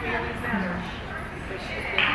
feeling better. But she's been